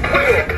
Hey.